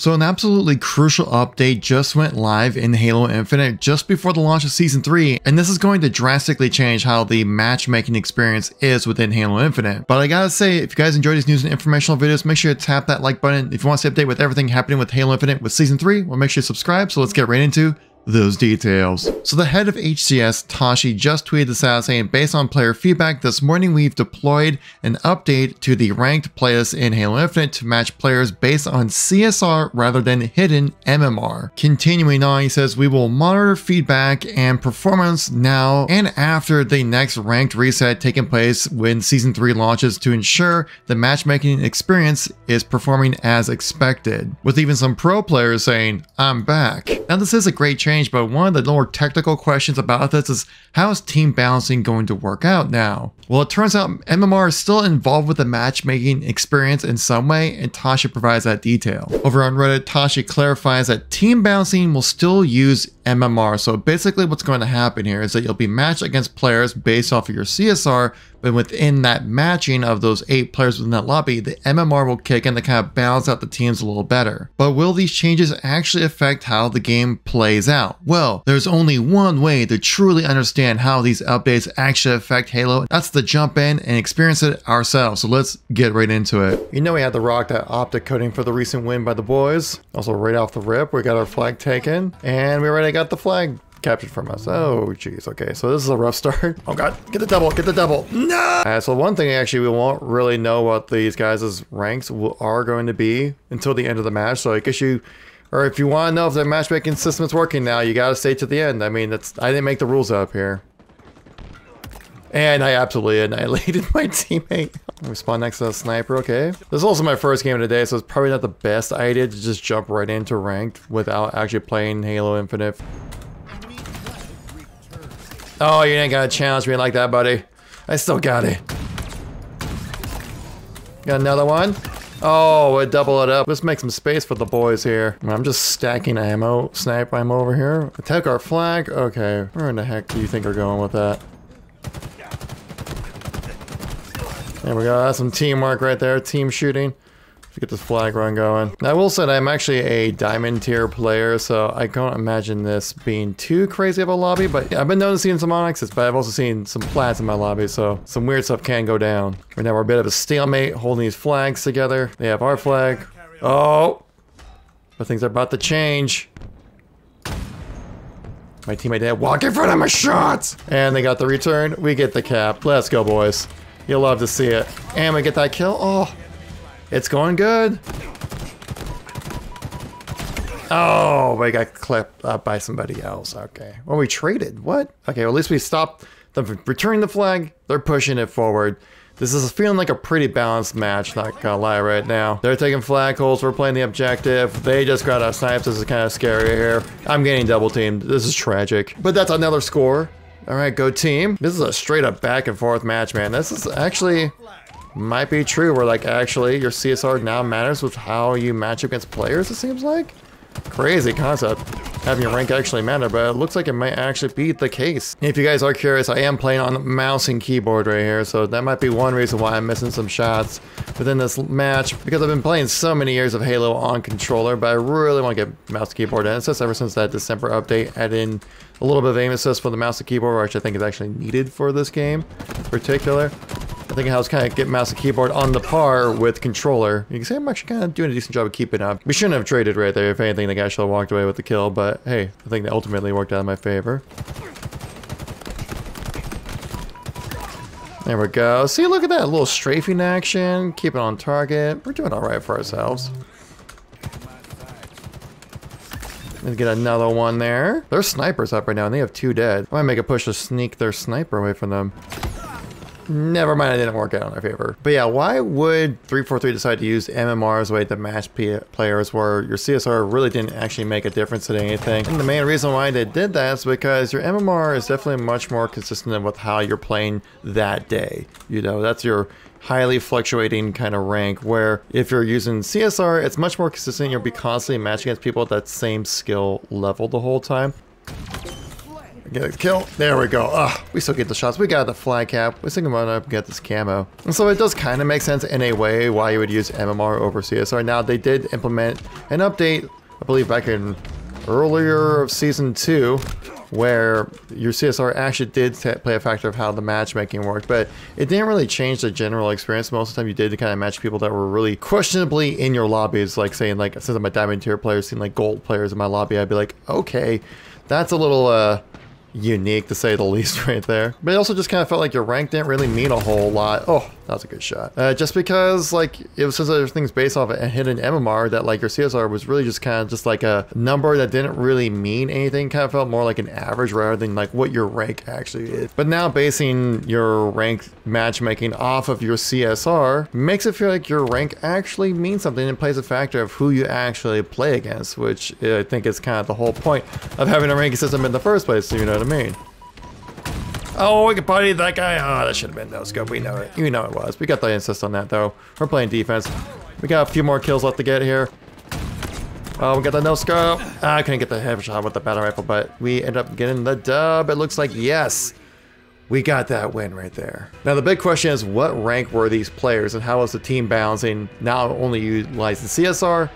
So an absolutely crucial update just went live in Halo Infinite just before the launch of Season 3, and this is going to drastically change how the matchmaking experience is within Halo Infinite. But I gotta say, if you guys enjoy these news and informational videos, make sure to tap that like button. If you want to stay updated with everything happening with Halo Infinite with Season 3, well make sure to subscribe, so let's get right into those details. So the head of HCS, Tashi, just tweeted this out saying, based on player feedback, this morning we've deployed an update to the ranked playlist in Halo Infinite to match players based on CSR rather than hidden MMR. Continuing on, he says, we will monitor feedback and performance now and after the next ranked reset taking place when Season 3 launches to ensure the matchmaking experience is performing as expected. With even some pro players saying, I'm back. Now this is a great change but one of the more technical questions about this is how is team balancing going to work out now? Well, it turns out MMR is still involved with the matchmaking experience in some way, and Tashi provides that detail. Over on Reddit, Tashi clarifies that team balancing will still use MMR. So basically what's going to happen here is that you'll be matched against players based off of your CSR, but within that matching of those eight players within that lobby, the MMR will kick in to kind of balance out the teams a little better. But will these changes actually affect how the game plays out? Well, there's only one way to truly understand how these updates actually affect Halo. That's to jump in and experience it ourselves. So let's get right into it. You know we had to rock that OpTic coating for the recent win by the boys. Also right off the rip, we got our flag taken and we already got the flag captured from us. Oh, jeez. Okay, so this is a rough start. Oh, God. Get the double. Get the double. No! Uh, so one thing, actually, we won't really know what these guys' ranks will, are going to be until the end of the match. So I guess you... Or if you want to know if the matchmaking system is working now, you gotta stay to the end. I mean, that's I didn't make the rules up here. And I absolutely annihilated my teammate. We spawn next to a sniper, okay. This is also my first game of the day, so it's probably not the best idea to just jump right into ranked without actually playing Halo Infinite. Oh, you ain't gonna challenge me like that, buddy. I still got it. Got another one? Oh, we double it up. Let's make some space for the boys here. I'm just stacking ammo, sniper ammo over here. Attack our flag? Okay, where in the heck do you think we're going with that? There we go, that's some teamwork right there, team shooting get this flag run going. I will say I'm actually a diamond tier player, so I can't imagine this being too crazy of a lobby, but I've been noticing some onyxes, but I've also seen some plats in my lobby, so some weird stuff can go down. Right now we're a bit of a stalemate holding these flags together. They have our flag. Oh! But things are about to change. My teammate did walk in front of my shots! And they got the return. We get the cap. Let's go, boys. You'll love to see it. And we get that kill. Oh, it's going good. Oh, we got clipped up by somebody else. Okay. Well, we traded. What? Okay, well, at least we stopped them from returning the flag. They're pushing it forward. This is feeling like a pretty balanced match, not gonna lie right now. They're taking flag holes, we're playing the objective. They just got our snipes, this is kind of scary here. I'm getting double teamed, this is tragic. But that's another score. All right, go team. This is a straight up back and forth match, man. This is actually might be true where like actually your CSR now matters with how you match against players it seems like. Crazy concept, having your rank actually matter, but it looks like it might actually be the case. If you guys are curious, I am playing on mouse and keyboard right here, so that might be one reason why I'm missing some shots within this match, because I've been playing so many years of Halo on controller, but I really want to get mouse and keyboard, and just ever since that December update added in a little bit of aim assist for the mouse and keyboard, which I think is actually needed for this game in particular. I think I was kind of getting mouse and keyboard on the par with controller. You can say I'm actually kind of doing a decent job of keeping up. We shouldn't have traded right there. If anything, the guy should have walked away with the kill, but hey, I think that ultimately worked out in my favor. There we go. See, look at that little strafing action. Keep it on target. We're doing all right for ourselves. Let's get another one there. There's snipers up right now, and they have two dead. I might make a push to sneak their sniper away from them. Never mind, it didn't work out in their favor. But yeah, why would 343 decide to use MMR as a way to match players where your CSR really didn't actually make a difference in anything? And the main reason why they did that is because your MMR is definitely much more consistent with how you're playing that day. You know, that's your highly fluctuating kind of rank where if you're using CSR, it's much more consistent. You'll be constantly matching against people at that same skill level the whole time. Get a kill. There we go. Ugh, we still get the shots. We got the fly cap. We still can run up and get this camo. And so it does kind of make sense in a way why you would use MMR over CSR. Now, they did implement an update, I believe back in earlier of Season 2, where your CSR actually did play a factor of how the matchmaking worked, but it didn't really change the general experience. Most of the time you did kind of match people that were really questionably in your lobbies, like saying like, since I'm a diamond tier player, seeing like gold players in my lobby, I'd be like, okay, that's a little, uh, unique to say the least right there. But it also just kind of felt like your rank didn't really mean a whole lot. Oh, that was a good shot. Uh, just because like it was since everything's based off a hidden MMR that like your CSR was really just kind of just like a number that didn't really mean anything. Kind of felt more like an average rather than like what your rank actually is. But now basing your rank matchmaking off of your CSR makes it feel like your rank actually means something and plays a factor of who you actually play against, which I think is kind of the whole point of having a ranking system in the first place, you know what I mean? Oh, we can party that guy. Oh, that should have been no scope. We know it. You know it was. We got the insist on that, though. We're playing defense. We got a few more kills left to get here. Oh, we got the no scope. Ah, I couldn't get the headshot with the battle rifle, but we end up getting the dub. It looks like yes. We got that win right there. Now the big question is what rank were these players and how was the team balancing not only utilizing CSR,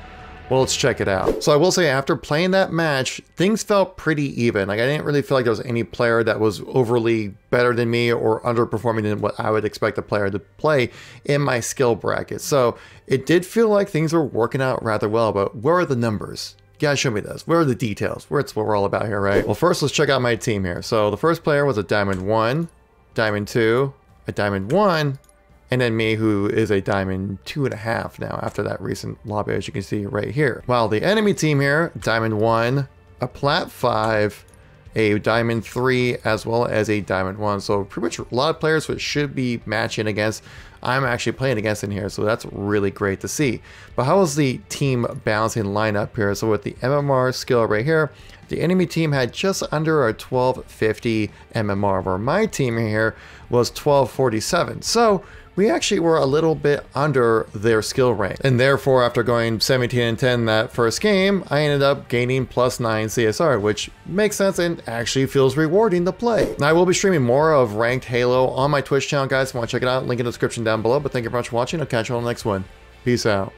well, let's check it out. So I will say after playing that match, things felt pretty even. Like I didn't really feel like there was any player that was overly better than me or underperforming than what I would expect a player to play in my skill bracket. So it did feel like things were working out rather well, but where are the numbers? You gotta show me those. Where are the details? Where's what we're all about here, right? Well, first let's check out my team here. So the first player was a Diamond 1, Diamond 2, a Diamond 1, and then me who is a diamond two and a half now after that recent lobby as you can see right here. While the enemy team here, diamond one, a plat five, a diamond three, as well as a diamond one. So pretty much a lot of players which should be matching against. I'm actually playing against in here, so that's really great to see. But how is the team balancing lineup here? So with the MMR skill right here, the enemy team had just under a 1250 MMR, where my team here was 1247. So we actually were a little bit under their skill rank. And therefore, after going 17 and 10 that first game, I ended up gaining plus 9 CSR, which makes sense and actually feels rewarding to play. Now, I will be streaming more of Ranked Halo on my Twitch channel, guys. If you want to check it out, link in the description down below. But thank you very much for watching. I'll catch you on the next one. Peace out.